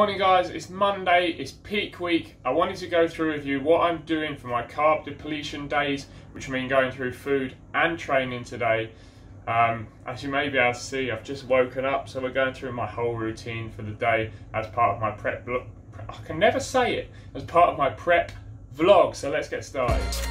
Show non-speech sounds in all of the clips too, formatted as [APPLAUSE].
Morning guys, it's Monday, it's peak week. I wanted to go through with you what I'm doing for my carb depletion days, which mean going through food and training today. Um, as you may be able to see, I've just woken up, so we're going through my whole routine for the day as part of my prep. I can never say it as part of my prep vlog. So let's get started.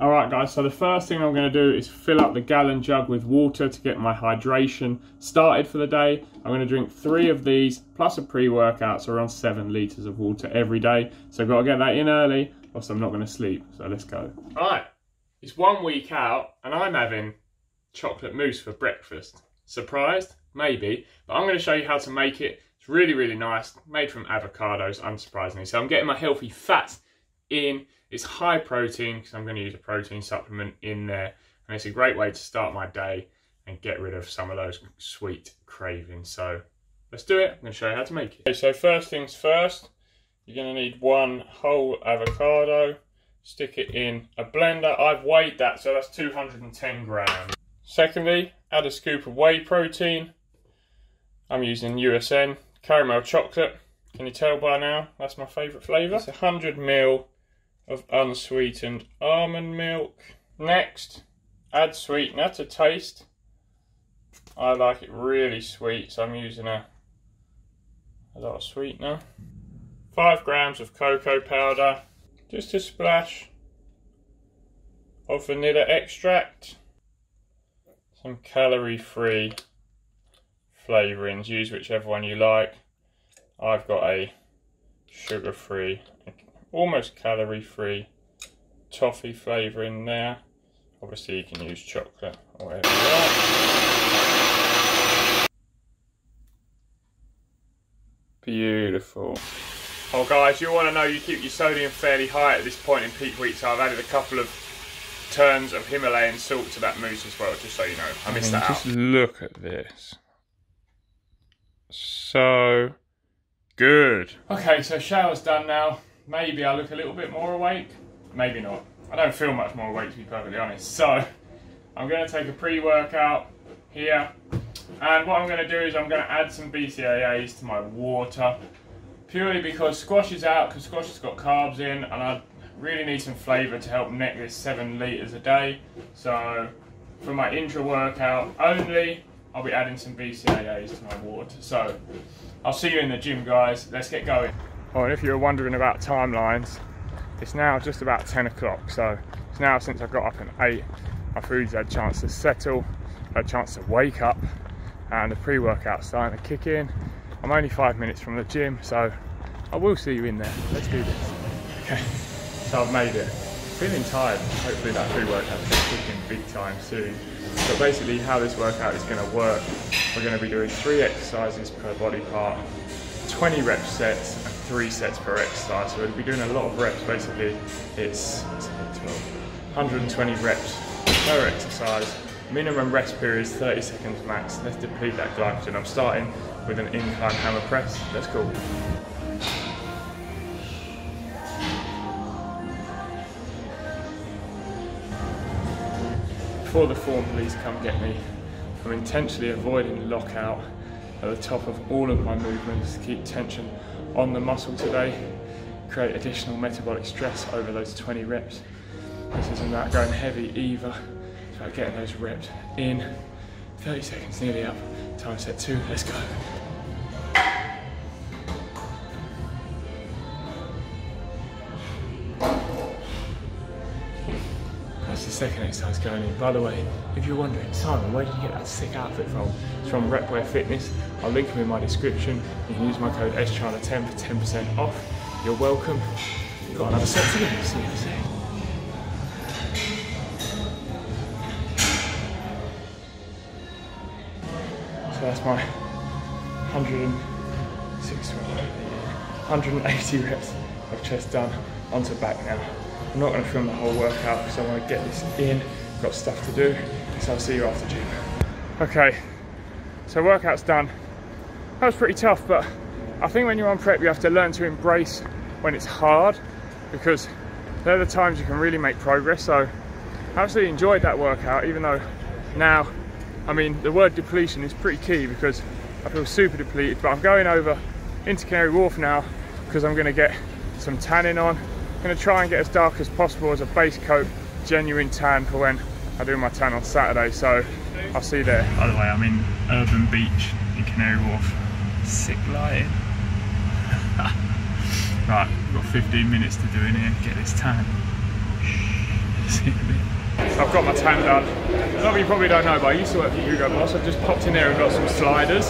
Alright guys, so the first thing I'm going to do is fill up the gallon jug with water to get my hydration started for the day. I'm going to drink three of these plus a pre-workout, so around seven litres of water every day. So I've got to get that in early, or else I'm not going to sleep. So let's go. Alright, it's one week out and I'm having chocolate mousse for breakfast. Surprised? Maybe. But I'm going to show you how to make it. It's really, really nice. Made from avocados, unsurprisingly. So I'm getting my healthy fats in it's high protein because I'm going to use a protein supplement in there. And it's a great way to start my day and get rid of some of those sweet cravings. So let's do it. I'm going to show you how to make it. Okay, so first things first, you're going to need one whole avocado. Stick it in a blender. I've weighed that, so that's 210 grams. Secondly, add a scoop of whey protein. I'm using USN caramel chocolate. Can you tell by now? That's my favourite flavour. It's 100 ml of unsweetened almond milk. Next, add sweetener to taste. I like it really sweet, so I'm using a, a lot of sweetener. Five grams of cocoa powder, just a splash of vanilla extract, some calorie-free flavourings, use whichever one you like. I've got a sugar-free almost calorie free toffee flavour in there. Obviously you can use chocolate or whatever you like. Beautiful. Oh guys, you want to know you keep your sodium fairly high at this point in peak week, so I've added a couple of turns of Himalayan salt to that mousse as well, just so you know. I missed I mean, that just out. Just look at this. So good. Okay, so shower's done now maybe I look a little bit more awake, maybe not. I don't feel much more awake to be perfectly honest. So I'm going to take a pre-workout here and what I'm going to do is I'm going to add some BCAAs to my water purely because squash is out because squash has got carbs in and I really need some flavour to help neck this 7 litres a day. So for my intra workout only I'll be adding some BCAAs to my water. So I'll see you in the gym guys. Let's get going. Oh, and if you're wondering about timelines, it's now just about 10 o'clock. So it's now since I got up at 8, my food's had a chance to settle, had a chance to wake up, and the pre-workout's starting to kick in. I'm only five minutes from the gym, so I will see you in there. Let's do this. Okay, so I've made it. Feeling tired, hopefully that pre-workout's going to kick in big time soon. But basically how this workout is going to work, we're going to be doing three exercises per body part, 20 rep sets three sets per exercise. So we'll be doing a lot of reps. Basically, it's, it's 120 reps per exercise. Minimum rest period is 30 seconds max. Let's deplete that glycogen. I'm starting with an incline hammer press. Let's go. Before the form please come get me, I'm intentionally avoiding lockout at the top of all of my movements to keep tension on the muscle today, create additional metabolic stress over those 20 reps. This isn't about going heavy either, it's about getting those reps in. 30 seconds, nearly up. Time set two, let's go. Second exercise going in. By the way, if you're wondering, Simon, where did you get that sick outfit from? It's from Repwear Fitness. I'll link them in my description. You can use my code SCHANA10 for 10% off. You're welcome. Got another set to do. See you. So that's my 160, 180 reps of chest done. Onto back now. I'm not going to film the whole workout because I want to get this in. I've got stuff to do, so I'll see you after gym. Okay, so workout's done. That was pretty tough, but I think when you're on prep, you have to learn to embrace when it's hard because they're the times you can really make progress. So I absolutely enjoyed that workout, even though now, I mean, the word depletion is pretty key because I feel super depleted, but I'm going over into Canary Wharf now because I'm gonna get some tanning on. I'm gonna try and get as dark as possible as a base coat, genuine tan for when I do my tan on Saturday. So I'll see you there. By the way, I'm in Urban Beach in Canary Wharf. Sick lighting. [LAUGHS] right, we've got 15 minutes to do in here, get this tan. [LAUGHS] I've got my tan done. A lot of you probably don't know, but I used to work for Hugo Boss. I've just popped in there and got some sliders.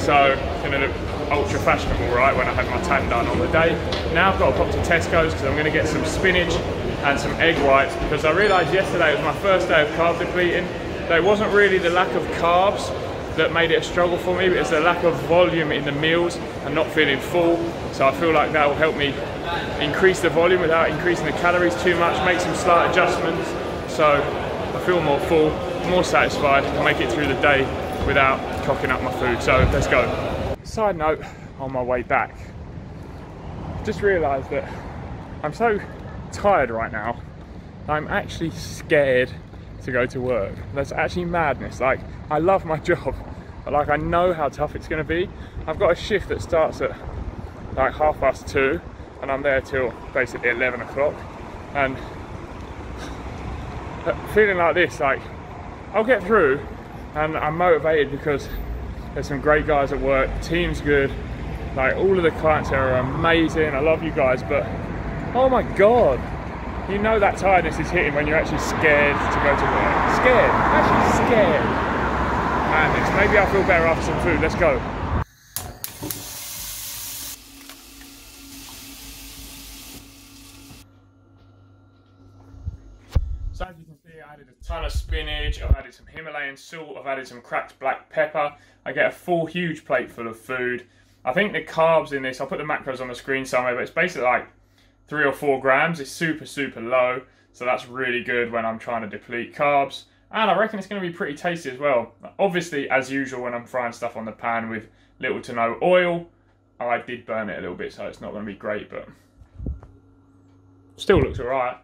So it's gonna look ultra fashionable, right, when I had my tan done on the day. Now I've got to pop to Tesco's because I'm gonna get some spinach and some egg whites because I realised yesterday was my first day of carb depleting. It wasn't really the lack of carbs that made it a struggle for me, but it's the lack of volume in the meals and not feeling full. So I feel like that will help me increase the volume without increasing the calories too much, make some slight adjustments. So I feel more full, more satisfied, and make it through the day without cocking up my food. So let's go. Side note, on my way back, just realised that I'm so tired right now. I'm actually scared to go to work. That's actually madness. Like, I love my [LAUGHS] job, but like, I know how tough it's gonna be. I've got a shift that starts at like half past two, and I'm there till basically 11 o'clock. And [SIGHS] feeling like this, like, I'll get through, and I'm motivated because there's some great guys at work, the team's good, like, all of the clients there are amazing. I love you guys, but oh my god, you know that tiredness is hitting when you're actually scared to go to work. Scared, actually scared. And maybe I'll feel better after some food. Let's go. So as you can see, I added a ton of spinach, I've added some Himalayan salt, I've added some cracked black pepper. I get a full huge plate full of food. I think the carbs in this, I'll put the macros on the screen somewhere, but it's basically like three or four grams. It's super, super low. So that's really good when I'm trying to deplete carbs. And I reckon it's going to be pretty tasty as well. Obviously, as usual, when I'm frying stuff on the pan with little to no oil, I did burn it a little bit, so it's not going to be great, but still looks alright.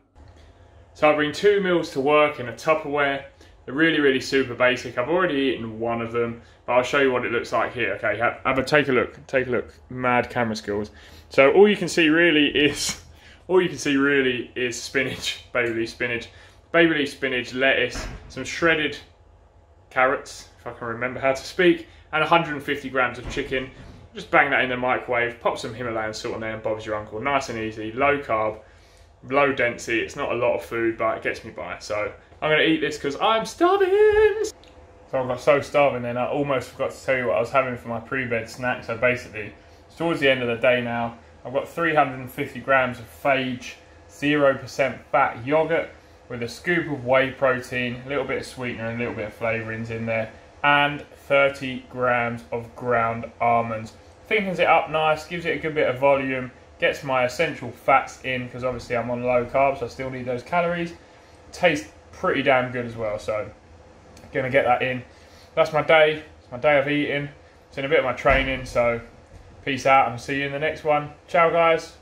So I bring two meals to work in a Tupperware. They're really, really super basic. I've already eaten one of them, but I'll show you what it looks like here. Okay, have, have a take a look. Take a look. Mad camera skills. So all you can see really is [LAUGHS] all you can see really is spinach, baby leaf spinach, baby leaf spinach, lettuce, some shredded carrots, if I can remember how to speak, and 150 grams of chicken. Just bang that in the microwave, pop some Himalayan salt on there and Bob's your uncle. Nice and easy, low carb, low density. It's not a lot of food, but it gets me by. So I'm gonna eat this because I'm starving. So I got so starving then I almost forgot to tell you what I was having for my pre-bed snack. So basically, it's towards the end of the day now. I've got 350 grams of Fage 0% fat yogurt with a scoop of whey protein, a little bit of sweetener and a little bit of flavourings in there, and 30 grams of ground almonds. Thickens it up nice, gives it a good bit of volume, gets my essential fats in because obviously I'm on low carbs, so I still need those calories. Tastes pretty damn good as well, so gonna get that in. That's my day, it's my day of eating. It's in a bit of my training, so Peace out and see you in the next one. Ciao, guys.